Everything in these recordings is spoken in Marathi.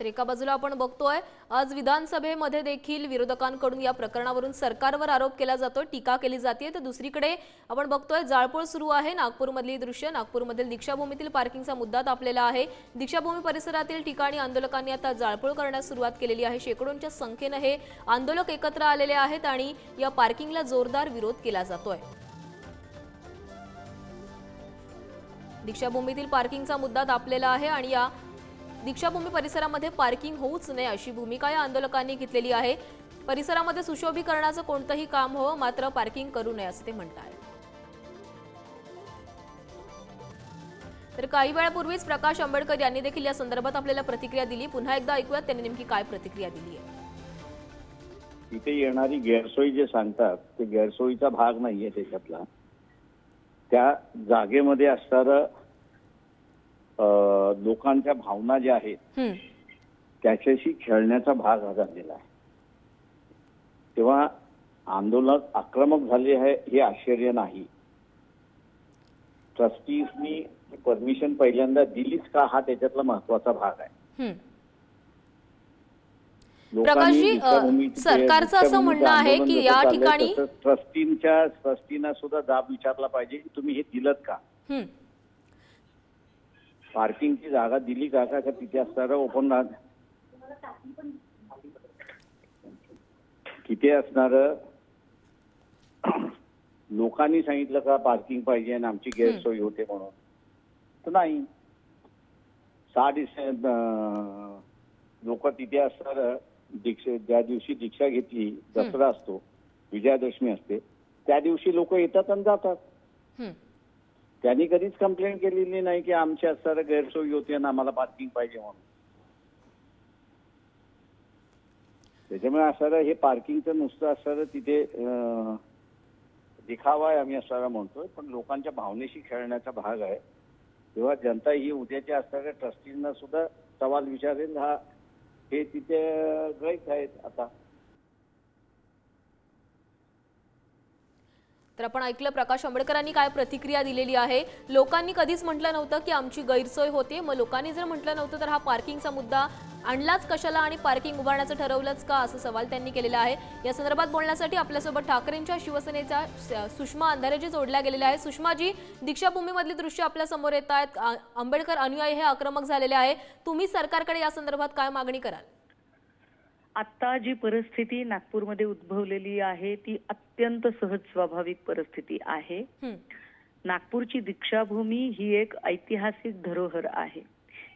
तर एका बाजूला आपण बघतोय आज विधानसभेमध्ये देखील विरोधकांकडून या प्रकरणावरून सरकारवर आरोप केला जातोय टीका केली जाते तर दुसरीकडे आपण बघतोय जाळपोळ सुरू आहे. नागपूरमधली दृश्य नागपूरमधील दीक्षाभूमीतील पार्किंगचा मुद्दा तापलेला आहे. दीक्षाभूमी परिसरातील ठिकाणी आंदोलकांनी आता जाळपोळ करण्यास सुरुवात केलेली आहे. शेकडोंच्या संख्येनं हे आंदोलक एकत्र आलेले आहेत आणि या पार्किंगला जोरदार विरोध केला जातोय. दीक्षाभूमीतील पार्किंगचा मुद्दा तापलेला आहे आणि या दीक्षाभूमी परिसरामध्ये पार्किंग होऊच नये अशी भूमिका या आंदोलकांनी घेतलेली आहे. परिसरामध्ये सुशोभीकरणाचं कोणतंही काम हवं मात्र पार्किंग करू नये असं ते म्हणतात तर काही वेळापूर्वीच प्रकाश आंबेडकर यांनी देखील या संदर्भात आपल्याला प्रतिक्रिया दिली. पुन्हा एकदा ऐकूयात त्यांनी नेमकी काय प्रतिक्रिया दिली आहे. तिथे येणारी गैरसोयी जे सांगतात ते गैरसोयीचा भाग नाहीये त्याच्यातला त्या जागेमध्ये असणारं लोकांच्या भावना ज्या आहेत त्याच्याशी खेळण्याचा भाग हा झालेला आहे. तेव्हा आंदोलक आक्रमक झाले आहे हे आश्चर्य नाही. ट्रस्टीजनी परमिशन पहिल्यांदा दिलीच का हा त्याच्यातला महत्त्वाचा भाग आहे? प्रकाशजी, सरकारचं असं म्हणणं आहे आंदोलन की या ठिकाणी- ट्रस्टींच्या ट्रस्टींना सुद्धा जाब विचारला पाहिजे. की तुम्ही हे दिलत का. पार्किंगची जागा दिली का का तिथे असणारं ओपन तिथे असणार लोकांनी सांगितलं का पार्किंग पाहिजे आणि आमची गैरसोय होते म्हणून. तर नाही. सहा डिसेंब लोक तिथे असणार दीक्षा ज्या दिवशी दीक्षा घेतली दसरा असतो विजयादशमी असते त्या दिवशी लोक येतात आणि जातात. त्यांनी कधीच कंप्लेंट केलेली नाही की आमची असणाऱ्या गैरसोयी होती आणि आम्हाला पार्किंग पाहिजे म्हणून. त्याच्यामुळे असणारं हे पार्किंगचं नुसतं असणारं तिथे दिखावा आहे आम्ही असणारा म्हणतोय पण लोकांच्या भावनेशी खेळण्याचा भाग आहे. तेव्हा जनता ही उद्याच्या असणाऱ्या ट्रस्टींना सुद्धा सवाल विचारेल हा हे तिथे गैर आहेत आता. तर आपण ऐकलं प्रकाश आंबेडकरांनी काय प्रतिक्रिया दिलेली आहे? लोकांनी कधीच म्हटलं नव्हतं की आमची गैरसोय होते. मग लोकांनी जर म्हटलं नव्हतं तर हा पार्किंगचा मुद्दा आणलाच कशाला आणि पार्किंग उभारण्याचं ठरवलंच का असं सवाल त्यांनी केलेला आहे. या संदर्भात बोलण्यासाठी आपल्यासोबत ठाकरेंच्या शिवसेनेच्या स- सुषमा अंधारेजी जोडल्या गेलेल्या आहेत. सुषमाजी दीक्षाभूमीमधली दृश्य आपल्यासमोर येत आहेत आंबेडकर अनुयायी हे आक्रमक झालेले आहे. तुम्ही सरकारकडे या संदर्भात काय मागणी कराल? आता जी परिस्थिती नागपूरमध्ये उद्भवलेली आहे ती अत्यंत सहज स्वाभाविक परिस्थिती आहे. नागपूरची दीक्षाभूमी ही एक ऐतिहासिक धरोहर आहे.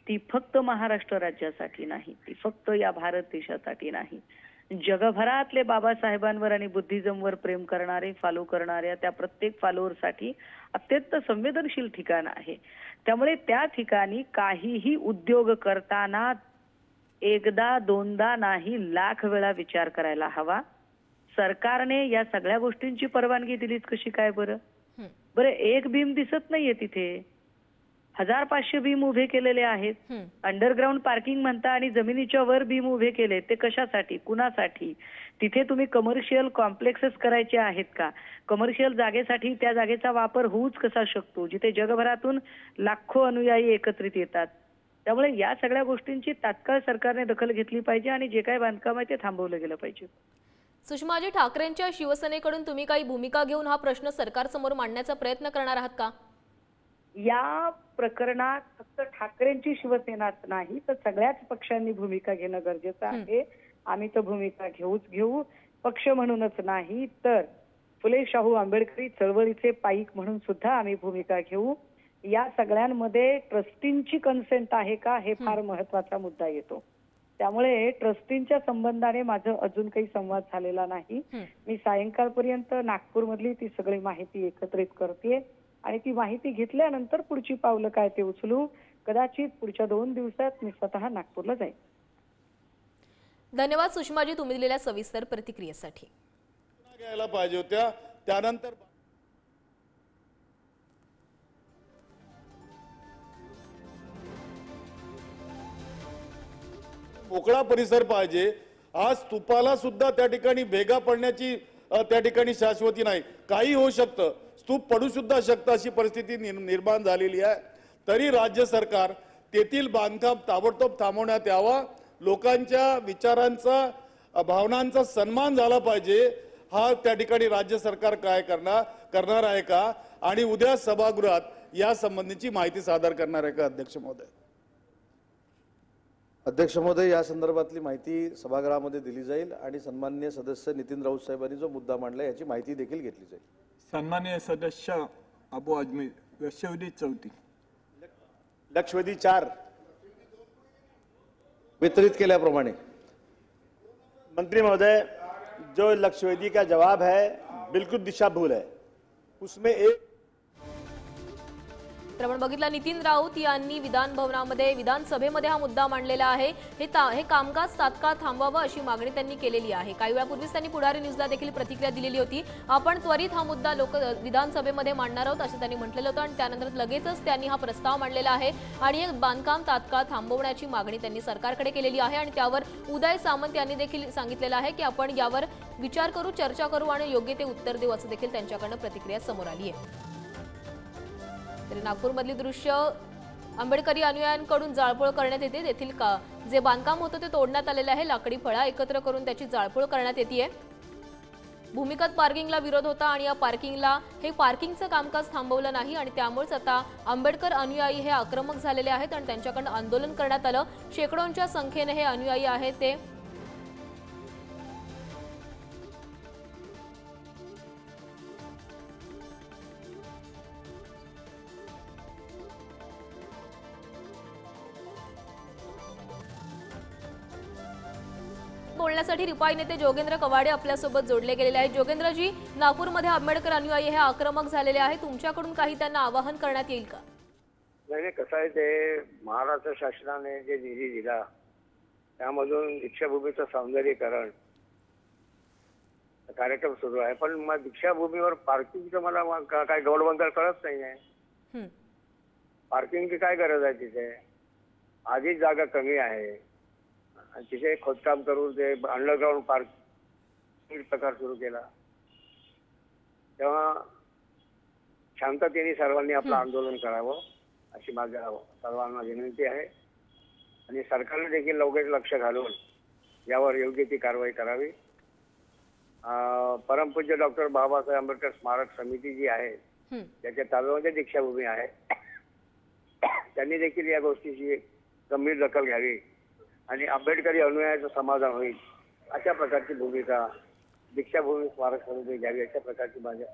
ती फक्त महाराष्ट्र राज्यासाठी नाही ती फक्त या भारत देशासाठी नाही. जगभरातले बाबासाहेबांवर आणि बुद्धिझमवर प्रेम करणारे फॉलो करणाऱ्या त्या प्रत्येक फॉलोअरसाठी अत्यंत संवेदनशील ठिकाण आहे. त्यामुळे त्या ठिकाणी काहीही उद्योग करताना एकदा दोनदा नाही लाख वेळा विचार करायला हवा. सरकारने या सगळ्या गोष्टींची परवानगी दिलीच कशी काय बरं? बरं एक बीम दिसत नाहीये तिथे. हजार पाचशे बीम उभे केलेले आहेत. अंडरग्राऊंड पार्किंग म्हणता आणि जमिनीच्या वर बीम उभे केले ते कशासाठी कुणासाठी? तिथे तुम्ही कमर्शियल कॉम्प्लेक्सेस करायचे आहेत का? कमर्शियल जागेसाठी त्या जागेचा वापर होऊच कसा शकतो जिथे जगभरातून लाखो अनुयायी एकत्रित येतात? त्यामुळे या सगळ्या गोष्टींची तात्काळ सरकारने दखल घेतली पाहिजे आणि जे काही बांधकाम आहे ते थांबवलं गेलं पाहिजे. सुषमाजी ठाकरेंच्या शिवसेनेकडून तुम्ही काही भूमिका घेऊन हा प्रश्न सरकारसमोर मांडण्याचा प्रयत्न करणार आहात का? या प्रकरणात फक्त ठाकरेंची शिवसेनाच नाही तर सगळ्याच पक्षांनी भूमिका घेणं गरजेचं आहे. आम्ही तर भूमिका घेऊच घेऊ. पक्ष म्हणूनच नाही तर फुले शाहू आंबेडकरी चळवळीचे पाईक म्हणून सुद्धा आम्ही भूमिका घेऊ. या सगळ्यांमध्ये ट्रस्टींची कन्सेंट आहे का हे फार महत्त्वाचा मुद्दा येतो. त्यामुळे ट्रस्टींच्या संबंधाने माझं अजून काही संवाद झालेला नाही. मी सायंकाळपर्यंत नागपूरमधली ती सगळी माहिती एकत्रित करते आणि ती माहिती घेतल्यानंतर पुढची पावलं काय ते उचलू कदाचित पुढच्या दोन दिवसात मी स्वतः नागपूरला जाईन. धन्यवाद सुषमाजी तुम्ही दिलेल्या सविस्तर प्रतिक्रियेसाठी. घ्यायला पाहिजे होत्या. त्यानंतर मोकळा परिसर पाहिजे. आज स्तूपाला सुद्धा त्या ठिकाणी भेगा पडण्याची त्या ठिकाणी शाश्वती नाही. काही होऊ शकतं. स्तूप पडू सुद्धा शकतं अशी परिस्थिती निर्माण झालेली आहे. तरी राज्य सरकार तेथील बांधकाम ताबडतोब थांबवण्यात यावा. लोकांच्या विचारांचा भावनांचा सन्मान झाला पाहिजे. हा त्या ठिकाणी राज्य सरकार काय करणार करणार आहे का? आणि उद्या सभागृहात या संबंधीची माहिती सादर करणार आहे का अध्यक्ष महोदय? अध्यक्ष महोदय या संदर्भातली माहिती सभागृहामध्ये दिली जाईल आणि सन्माननीय सदस्य नितीन राऊत साहेबांनी जो मुद्दा मांडला याची माहिती देखील घेतली जाईल. सन्मान्य सदस्य अबू अजमेर लक्षवेधी चौथी. लक्षवेधी चार. वितरित केल्याप्रमाणे. मंत्री महोदय जो लक्षवेधी का जवाब है बिल्कुल दिशा भूल है। उसमें एक तर आपण बघितलं नितीन राऊत यांनी विधानभवनामध्ये विधानसभेमध्ये हा मुद्दा मांडलेला आहे. हे ता हे कामकाज तात्काळ थांबवावं अशी मागणी त्यांनी केलेली आहे. काही वेळापूर्वीच त्यांनी पुढारी न्यूजला देखील प्रतिक्रिया दिलेली होती. आपण त्वरित हा मुद्दा लोक विधानसभेमध्ये मांडणार आहोत असं त्यांनी म्हटलेलं होतं आणि त्यानंतर लगेचच त्यांनी हा प्रस्ताव मांडलेला आहे आणि हे बांधकाम तात्काळ थांबवण्याची मागणी त्यांनी सरकारकडे केलेली आहे आणि त्यावर उदय सामंत यांनी देखील सांगितलेलं आहे की आपण यावर विचार करू चर्चा करू आणि योग्य ते उत्तर देऊ असं देखील त्यांच्याकडनं प्रतिक्रिया समोर आली आहे. तरी नागपूरमधली दृश्य आंबेडकरी अनुयायांकडून जाळपोळ करण्यात येते. तेथील का जे बांधकाम होतं ते तोडण्यात आलेलं आहे. लाकडी फळा एकत्र करून त्याची जाळपोळ करण्यात येते भूमिगत पार्किंगला विरोध होता आणि या पार्किंगला हे पार्किंगचं कामकाज थांबवलं नाही आणि त्यामुळेच आता आंबेडकर अनुयायी हे आक्रमक झालेले आहेत आणि त्यांच्याकडनं आंदोलन करण्यात आलं. शेकडोंच्या संख्येने हे अनुयायी आहेत ते बोलण्यासाठी रिपाई नेते जोगेंद्र कवाडे आपल्यासोबत जोडले गेलेले आहेत. जोगेंद्रजी नागपूरमध्ये आंबेडकर अनुयायी हे आक्रमक झालेले आहेत. तुमच्याकडून काही त्यांना आवाहन करण्यात येईल का? नाही कसं आहे ते महाराष्ट्र शासनाने जे निधी दिला त्यामधून दीक्षाभूमीचं सौंदर्यीकरण कार्यक्रम सुरू आहे. पण मग दीक्षाभूमीवर पार्किंगचं मला काय गौडबंदर कळत नाही आहे. पार्किंगची काय गरज आहे तिथे? आधीच जागा कमी आहे. आणि तिथे खोदकाम करून ते अंडरग्राऊंड पार्क प्रकार सुरू केला. तेव्हा शांततेने सर्वांनी आपलं आंदोलन करावं अशी माझ्या सर्वांना विनंती आहे. आणि सरकारने देखील लवकर लक्ष घालून यावर योग्य ती कारवाई करावी. परमपूज्य डॉक्टर बाबासाहेब आंबेडकर स्मारक समिती जी आहे. त्याच्या ताब्यामध्ये दीक्षाभूमी आहे. त्यांनी देखील या गोष्टीची गंभीर दखल घ्यावी. आणि आंबेडकरी अनुयायाचं समाधान होईल अशा प्रकारची भूमिका दीक्षाभूमी स्मारक समिती घ्यावी अशा प्रकारची माझ्या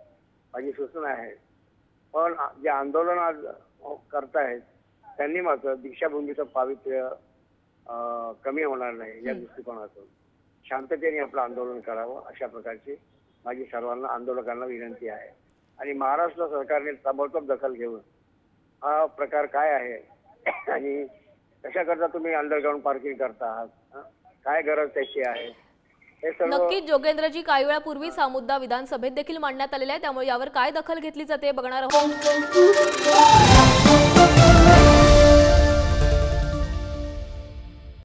माझी सूचना आहे. पण जे आंदोलन आज करतायत त्यांनी मात्र दीक्षाभूमीचं पावित्र्य कमी होणार नाही या दृष्टिकोनातून. शांततेने आपलं आंदोलन करावं अशा प्रकारची माझी सर्वांना आंदोलकांना विनंती आहे. आणि महाराष्ट्र सरकारने ताबडतोब दखल घेऊन हा प्रकार काय आहे? आणि कशाकरता तुम्ही अंडरग्राऊंड पार्किंग करता? आहात हं? काय गरज त्याची आहे? हे सर्व नक्कीच जोगेंद्रजी काही वेळापूर्वीच हा मुद्दा विधानसभेत देखील मांडण्यात आलेला आहे त्यामुळे यावर काय दखल घेतली जाते बघणार आहोत.